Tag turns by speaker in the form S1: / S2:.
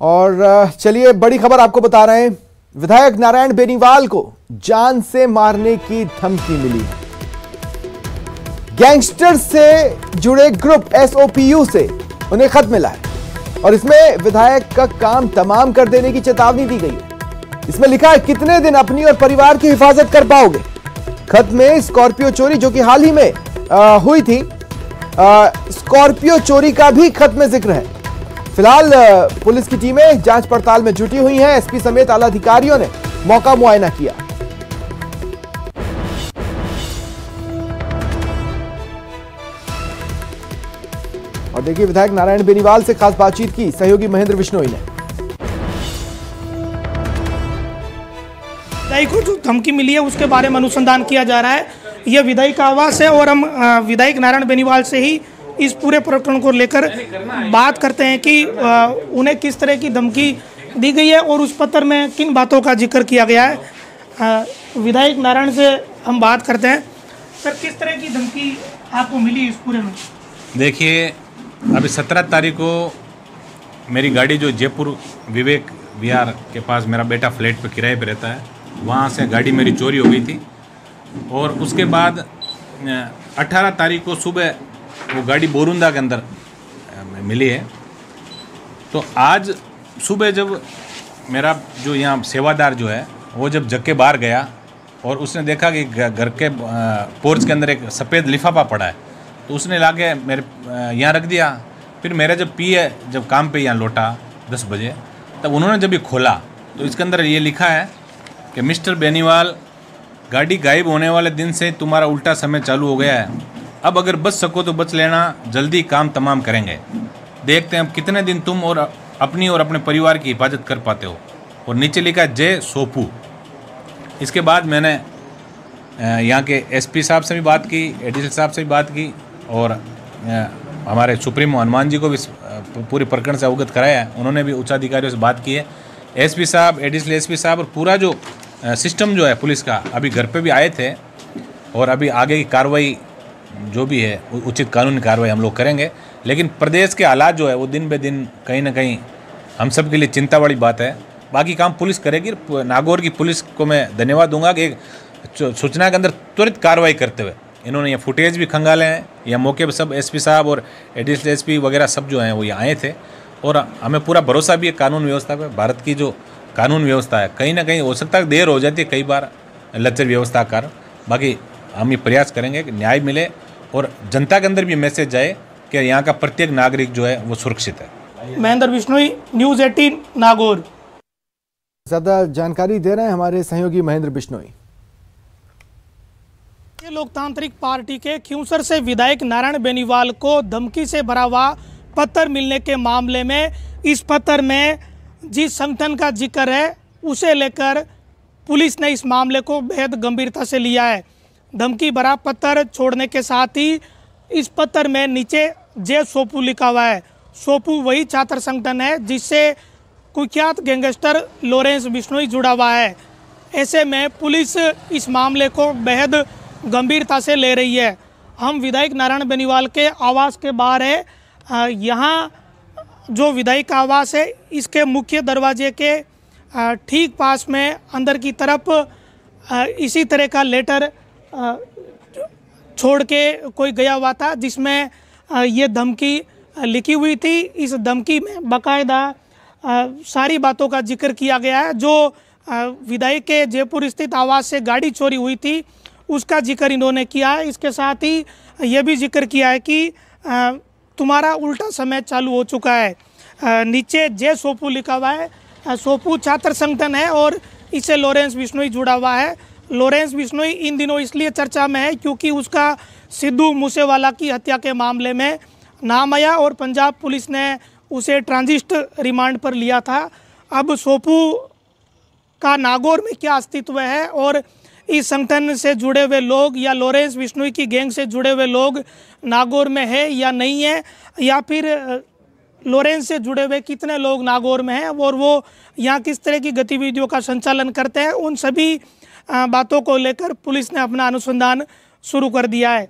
S1: और चलिए बड़ी खबर आपको बता रहे हैं। विधायक नारायण बेनीवाल को जान से मारने की धमकी मिली। गैंगस्टर से जुड़े ग्रुप एसओपीयू से उन्हें खत मिला है और इसमें विधायक का काम तमाम कर देने की चेतावनी दी गई इसमें लिखा है कितने दिन अपनी और परिवार की हिफाजत कर पाओगे? खत में स्कॉर्पियो चोरी जो कि हाल ही में अ, हुई थी स्कॉर्पियो चोरी का भी खत में ज़िक्र है। फ़िलहाल पुलिस की टीमें जाँच पड़ताल में जुटी हुई हैं। एसपी समेत आला अधिकारियों ने मौका मुआयना किया। और देखिए, विधायक नारायण बेनीवाल से खास बातचीत की। सहयोगी महेंद्र बिश्नोई ने।
S2: को जो धमकी मिली है, उसके बारे में अनुसंधान किया जा रहा है। यह विधायक का आवास है और हम विधायक नारायण बेनीवाल से ही इस पूरे प्रकरण को लेकर बात करते हैं कि उन्हें किस तरह की धमकी दी गई है और उस पत्र में किन बातों का ज़िक्र किया गया है। विधायक नारायण से हम बात करते हैं। सर, किस तरह की धमकी आपको मिली इस पूरे में?
S3: देखिए, अभी सत्रह तारीख को मेरी गाड़ी जो जयपुर विवेक विहार के पास मेरा बेटा फ्लैट पर किराए पर रहता है, वहाँ से गाड़ी मेरी चोरी हो गई थी। और उसके बाद अट्ठारह तारीख को सुबह वो गाड़ी बोरुंदा के अंदर मिली है। तो आज सुबह जब मेरा जो यहाँ सेवादार जो है, वो जब जग के बाहर गया और उसने देखा कि घर के पोर्च के अंदर एक सफ़ेद लिफाफा पड़ा है तो उसने ला के मेरे यहाँ रख दिया। फिर मेरा जब पी है, जब काम पे यहाँ लौटा दस बजे, तब उन्होंने जब ये खोला तो इसके अंदर ये लिखा है कि, मिस्टर बेनीवाल, गाड़ी गायब होने वाले दिन से तुम्हारा उल्टा समय चालू हो गया है। अब अगर बच सको तो बच लेना। जल्दी काम तमाम करेंगे। देखते हैं अब कितने दिन तुम और अपनी और अपने परिवार की हिफाजत कर पाते हो। और नीचे लिखा जय सोपू। इसके बाद मैंने यहाँ के एसपी साहब से भी बात की एडिशनल साहब से भी बात की, और हमारे सुप्रीमो हनुमान जी को भी पूरे प्रकरण से अवगत कराया उन्होंने भी उच्चाधिकारियों से बात की है। एसपी साहब एडिशनल एसपी साहब और पूरा जो सिस्टम जो है पुलिस का, अभी घर पे भी आए थे, और अभी आगे की कार्रवाई जो भी है उचित कानूनी कार्रवाई हम लोग करेंगे। लेकिन प्रदेश के हालात जो है, वो दिन ब दिन कहीं ना कहीं हम सब के लिए चिंता वाली बात है। बाकी काम पुलिस करेगी। नागौर की पुलिस को मैं धन्यवाद दूँगा कि सूचना के अंदर त्वरित कार्रवाई करते हुए, इन्होंने ये फुटेज भी खंगाले हैं। या मौके पर सब एसपी साहब और एडिशनल एसपी वगैरह सब जो हैं, वो ये आए थे। और हमें पूरा भरोसा भी है कानून व्यवस्था पर भारत की जो कानून व्यवस्था है, कहीं ना कहीं हो सकता है देर हो जाती है कई बार लचर व्यवस्था के कारण बाकी हम ये प्रयास करेंगे कि न्याय मिले और जनता के अंदर भी मैसेज जाए कि यहाँ का प्रत्येक नागरिक जो है वो सुरक्षित है।
S2: Mahendra Bishnoi news eighteen Nagaur.
S1: ज़्यादा जानकारी दे रहे हैं हमारे सहयोगी महेंद्र बिश्नोई
S2: लोकतांत्रिक पार्टी के खियूसर से विधायक नारायण बेनीवाल को धमकी से भरा हुआ पत्थर मिलने के मामले में इस पत्थर में जिस संगठन का ज़िक्र है उसे लेकर पुलिस ने इस मामले को बेहद गंभीरता से लिया है। धमकी भरा पत्थर छोड़ने के साथ ही इस पत्थर में नीचे जे सोपू लिखा हुआ है। सोपू वही छात्र संगठन है जिससे कुख्यात गैंगस्टर लॉरेंस बिश्नोई जुड़ा हुआ है। ऐसे में पुलिस इस मामले को बेहद गंभीरता से ले रही है। हम विधायक नारायण बेनीवाल के आवास के बाहर है। यहाँ जो विधायक का आवास है, इसके मुख्य दरवाजे के ठीक पास में अंदर की तरफ़ इसी तरह का लेटर छोड़ के कोई गया हुआ था, जिसमें ये धमकी लिखी हुई थी। इस धमकी में बाकायदा सारी बातों का ज़िक्र किया गया है, जो विधायक के जयपुर स्थित आवास से गाड़ी चोरी हुई थी, उसका ज़िक्र इन्होंने किया है। इसके साथ ही, ये भी ज़िक्र किया है कि तुम्हारा उल्टा समय चालू हो चुका है। नीचे जय सोपू लिखा हुआ है। सोपू छात्र संगठन है और इससे लॉरेंस बिश्नोई जुड़ा हुआ है। लॉरेंस बिश्नोई इन दिनों इसलिए चर्चा में है क्योंकि उसका सिद्धू मूसेवाला की हत्या के मामले में नाम आया और पंजाब पुलिस ने उसे ट्रांजिस्ट रिमांड पर लिया था। अब सोपू का नागौर में क्या अस्तित्व है और इस संगठन से जुड़े हुए लोग या लॉरेंस बिश्नोई की गैंग से जुड़े हुए लोग नागौर में है या नहीं है, या फिर लॉरेंस से जुड़े हुए कितने लोग नागौर में हैं और वो यहाँ किस तरह की गतिविधियों का संचालन करते हैं, उन सभी बातों को लेकर पुलिस ने अपना अनुसंधान शुरू कर दिया है।